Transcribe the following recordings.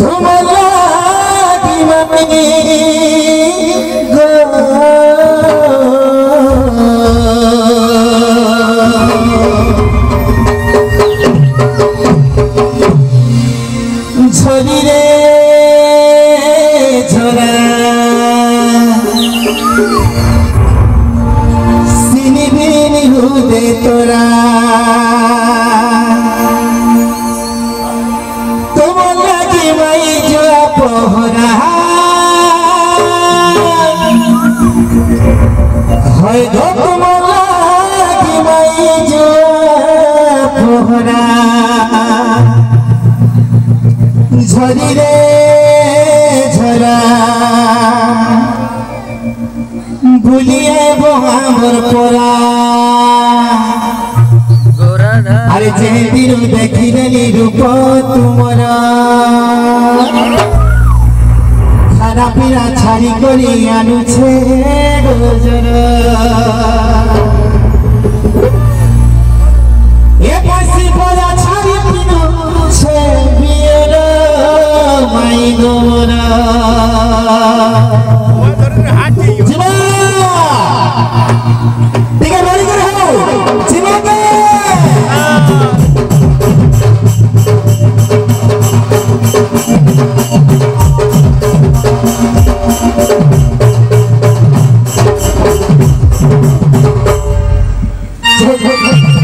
তোমার লাগিমামি ঝরি রে ঝরা। সিনিবিনি হুদে তোরা পহরা ঝরি রে ঝরা। ভুলিয়ে বহামর পরা আরে যেদিন দেখিলেনি রূপ তুমর। খারাপিরা ছাড়ি করি আনুছে গোজর ঝরি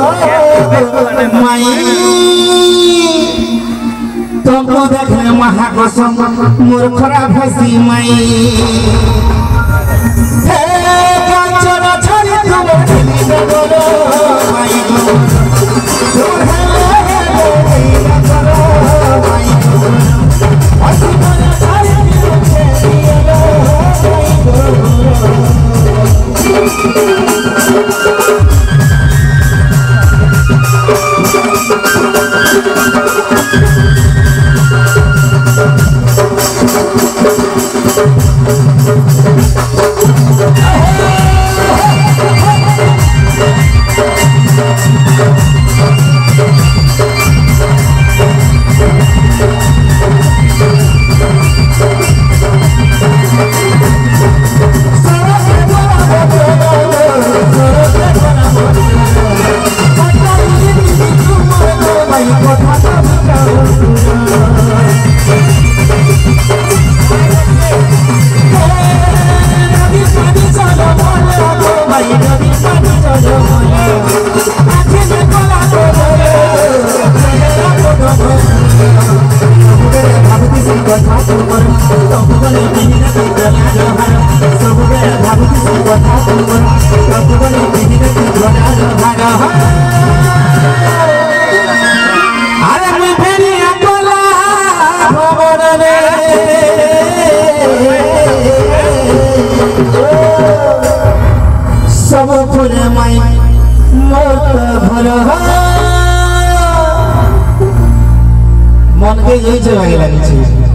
মাতে বলি মাই তোমরা দেখে মহাকসম মূর্খরা ফাঁসি মাই। হে কাঞ্চন ছাড়ি তোমার দেবল আরে মত ভর এই জায়গায় লাগিয়েছি।